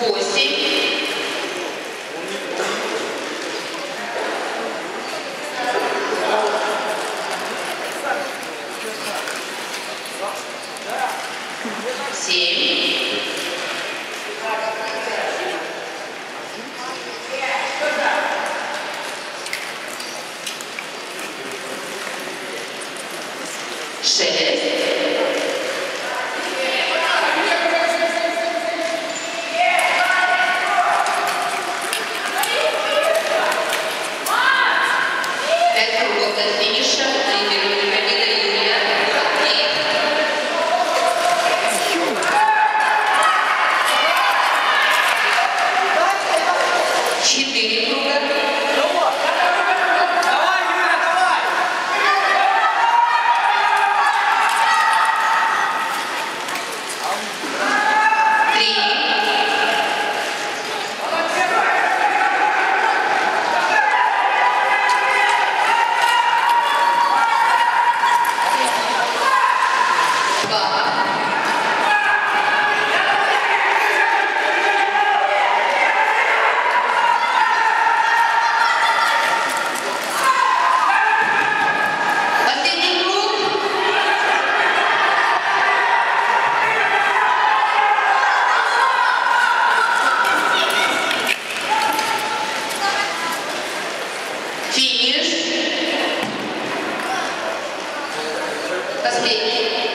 восемь, семь, шесть. Mas o?